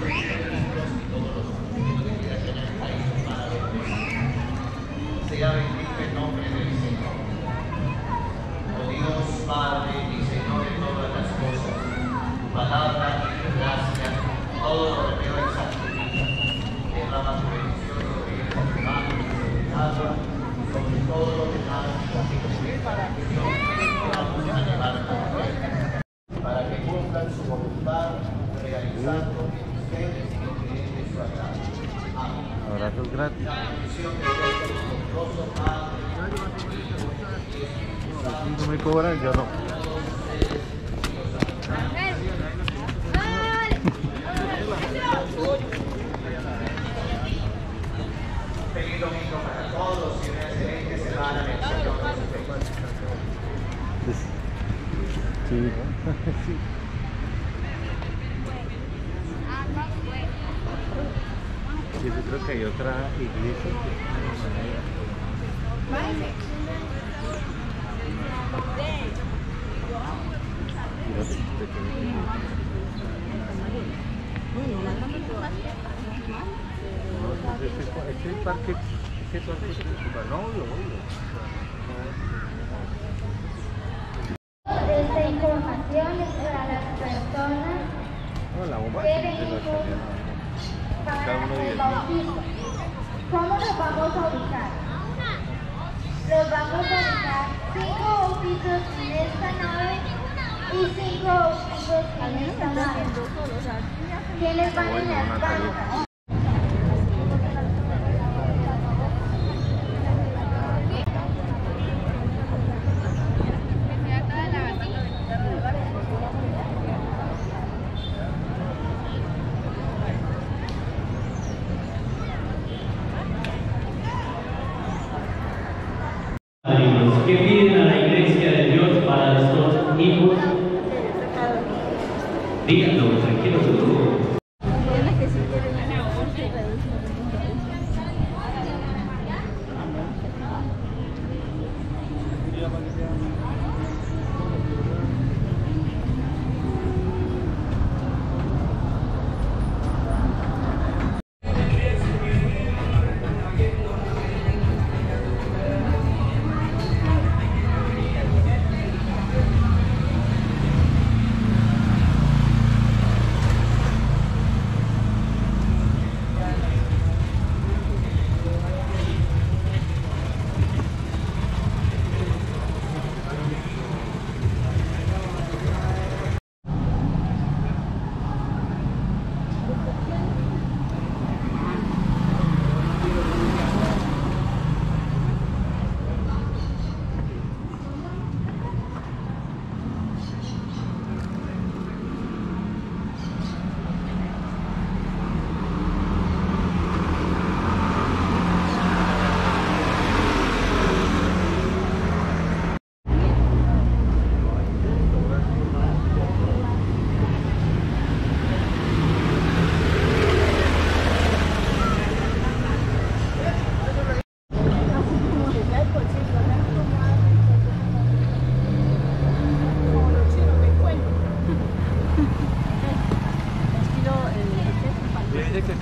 Yeah. Abrazos gratis. No me cobran, yo no. Feliz domingo para todos y una excelente semana. Sí, sí. Que hay otra iglesia Fíjate, pequeño. No, parque, parque obvio, obvio. Esta información es para las personas No, la bomba Cada para uno el diez mil. bautismo. ¿Cómo nos vamos a ubicar? Los vamos a ubicar cinco bautizos en esta nave y cinco bautizos en esta nave. ¿Quiénes van en las bancas? ¿Qué piden a la iglesia de Dios para estos hijos? Díganlo, tranquilo, seguro.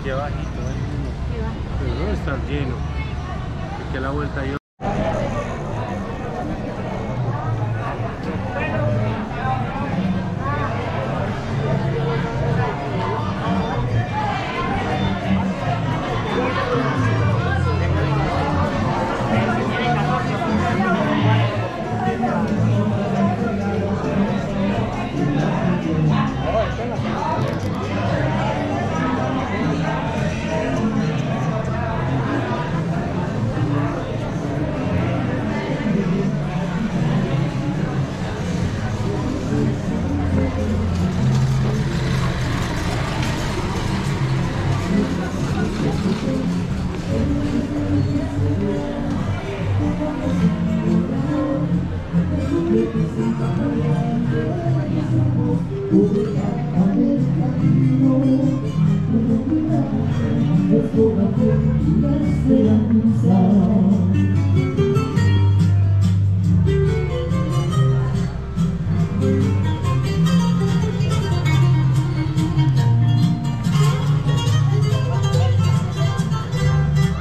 Aquí abajito uno. Pero no está lleno. Aquí la vuelta hay otro. esperanza